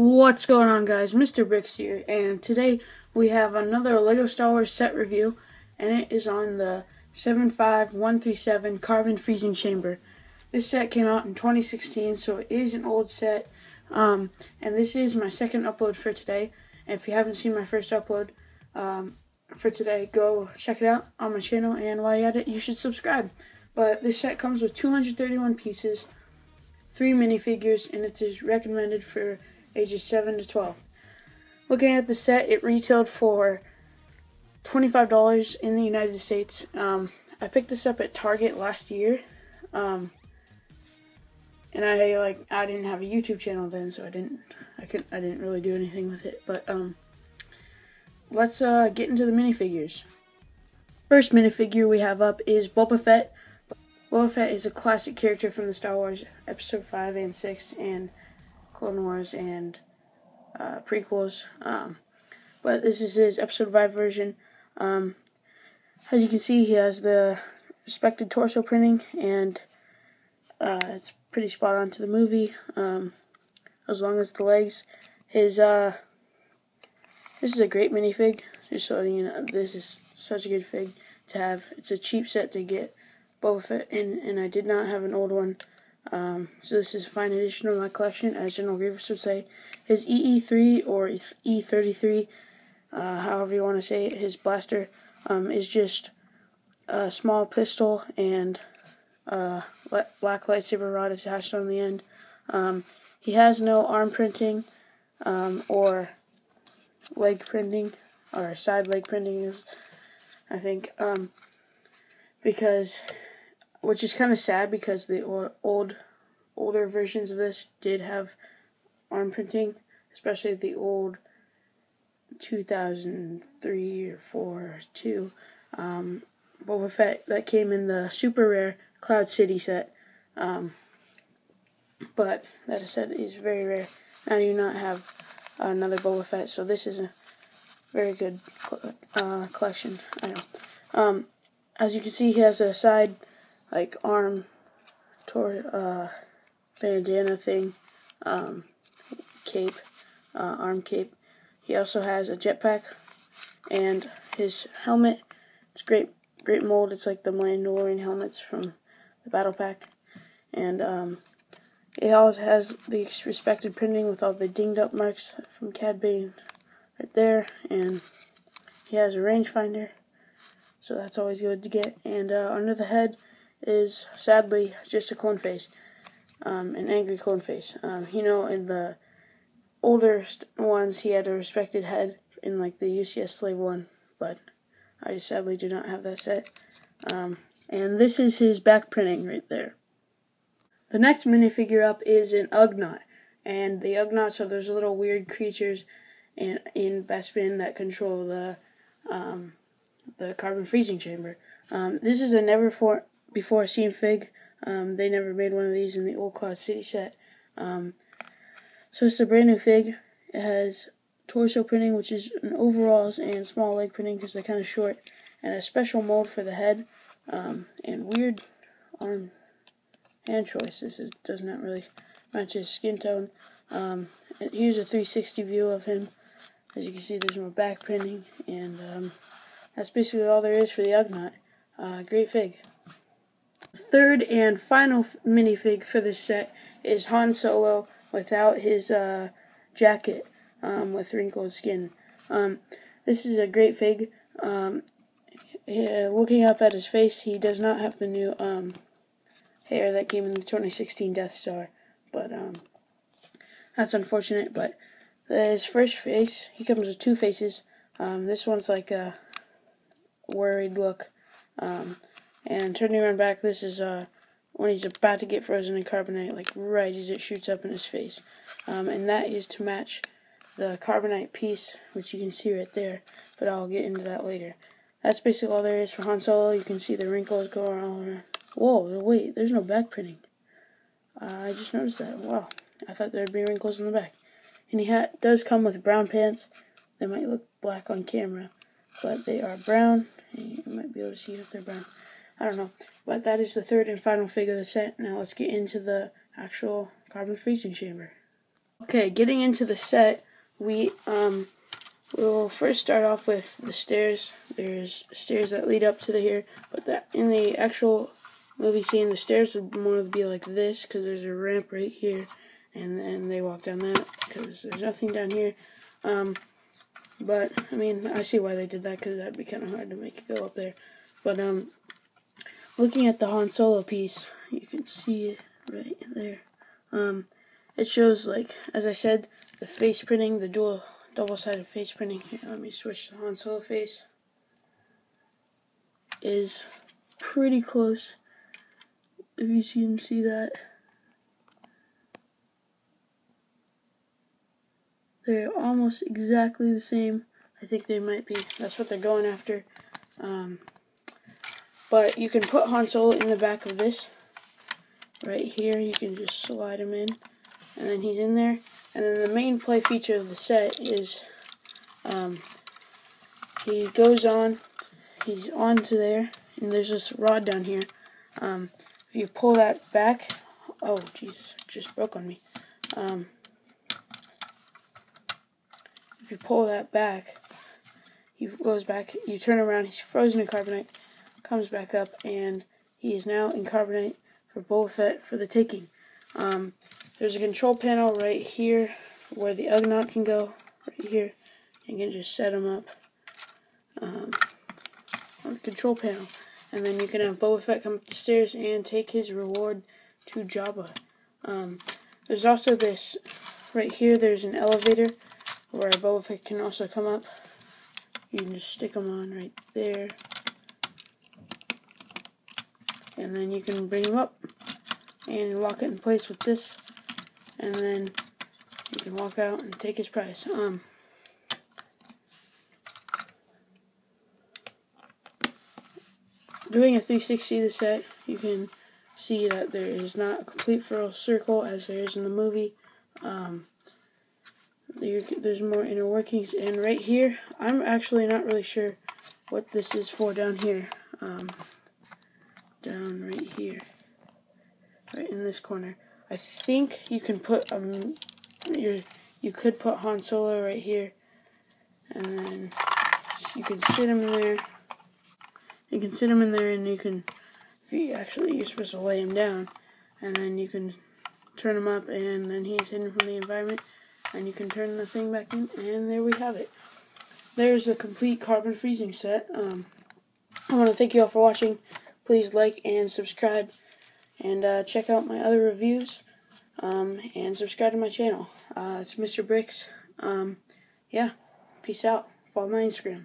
What's going on guys, Mr. Brickz here, and today we have another LEGO Star Wars set review, and it is on the 75137 Carbon Freezing Chamber. This set came out in 2016, so it is an old set, um, and this is my second upload for today, and if you haven't seen my first upload um, for today, go check it out on my channel, and while you're at it, you should subscribe. But this set comes with 231 pieces, three minifigures, and it is recommended for ages 7 to 12. Looking at the set, it retailed for $25 in the United States. Um, I picked this up at Target last year. Um, and I like I didn't have a YouTube channel then, so I didn't I could I didn't really do anything with it. But um, let's uh, get into the minifigures. First minifigure we have up is Boba Fett. Boba Fett is a classic character from the Star Wars Episode 5 and 6 and Clone Wars and uh, prequels. Um, but this is his Episode 5 version. Um, as you can see, he has the respected torso printing, and uh, it's pretty spot on to the movie, um, as long as the legs. His, uh, this is a great minifig, just so you know, this is such a good fig to have. It's a cheap set to get Boba Fett in, and I did not have an old one. Um, so this is a fine addition to my collection, as General Grievous would say. His EE3 or E33, uh, however you want to say it, his blaster um, is just a small pistol and a black lightsaber rod attached on the end. Um, he has no arm printing um, or leg printing, or side leg printing is, I think, um, because which is kind of sad because the old older versions of this did have arm printing, especially the old 2003 or 4 or 2 um, Boba Fett that came in the super rare Cloud City set. Um, but that set is very rare. I do not have another Boba Fett, so this is a very good uh, collection item. Um, as you can see, he has a side like arm uh, bandana thing, um, cape, uh, arm cape. He also has a jetpack and his helmet. It's great, great mold. It's like the Mandalorian helmets from the Battle Pack, and um, it also has the respected printing with all the dinged up marks from Cad Bane right there, and he has a rangefinder, so that's always good to get. And uh, under the head is sadly just a clone face, um, an angry clone face. Um, you know, in the older ones, he had a respected head in like the UCS Slave one, but I sadly do not have that set. Um, and this is his back printing right there. The next minifigure up is an Ugnaught, and the Ugnaughts are those little weird creatures in in Bespin that control the um, the carbon freezing chamber. Um, this is a never for before I seen fig. Um, they never made one of these in the old Cloud City set. Um, so it's a brand new fig. It has torso printing, which is an overalls and small leg printing because they're kind of short, and a special mold for the head, um, and weird arm hand choices. It does not really match his skin tone. Um, here's a 360 view of him. As you can see, there's more back printing, and um, that's basically all there is for the Ugnaught. Uh, great fig. Third and final minifig for this set is Han Solo without his uh, jacket um, with wrinkled skin. Um, this is a great fig. Um, looking up at his face, he does not have the new um, hair that came in the 2016 Death Star, but um, that's unfortunate. But his first face, he comes with two faces. Um, this one's like a worried look. Um, and turning around back, this is uh, when he's about to get frozen in carbonite, like right as it shoots up in his face. Um, and that is to match the carbonite piece, which you can see right there, but I'll get into that later. That's basically all there is for Han Solo. You can see the wrinkles going all around. Whoa, wait, there's no back printing. Uh, I just noticed that. Wow, I thought there'd be wrinkles in the back. And he does come with brown pants. They might look black on camera, but they are brown. You might be able to see if they're brown. I don't know. But that is the third and final figure of the set. Now let's get into the actual carbon freezing chamber. Okay, getting into the set, we um we'll first start off with the stairs. There's stairs that lead up to the here, but that in the actual movie scene, the stairs would more be like this because there's a ramp right here, and then they walk down that because there's nothing down here. Um, but I mean, I see why they did that because that'd be kind of hard to make it go up there. But um, looking at the Han Solo piece, you can see it right there. Um, it shows like as I said, the face printing, the dual double-sided face printing. Here, let me switch to Han Solo face. Is pretty close. If you can see that. They're almost exactly the same. I think they might be. That's what they're going after. Um, but you can put Han Solo in the back of this. Right here, you can just slide him in. And then he's in there. And then the main play feature of the set is um, he goes on, he's onto there, and there's this rod down here. Um, if you pull that back, oh, jeez, just broke on me. Um, if you pull that back, he goes back, you turn around, he's frozen in carbonite, comes back up, and he is now in carbonite for Boba Fett for the taking. Um, there's a control panel right here where the Ugnaught can go, right here. You can just set them up um, on the control panel. And then you can have Boba Fett come up the stairs and take his reward to Jabba. Um, there's also this, right here, there's an elevator where Boba Fett can also come up. You can just stick them on right there. And then you can bring him up and lock it in place with this. And then you can walk out and take his prize. Um, doing a 360 the set, you can see that there is not a complete full circle as there is in the movie. Um, there's more inner workings. And right here, I'm actually not really sure what this is for down here. Um, down right here. Right in this corner. I think you can put um your you could put Han Solo right here, and then you can sit him there. You can sit him in there, and you can you actually you're supposed to lay him down, and then you can turn him up, and then he's hidden from the environment and you can turn the thing back in, and there we have it. There's a complete carbon freezing set. Um, I want to thank you all for watching. Please like and subscribe, and uh, check out my other reviews, um, and subscribe to my channel. Uh, it's Mr. Brickz. Um, yeah, peace out. Follow my Instagram.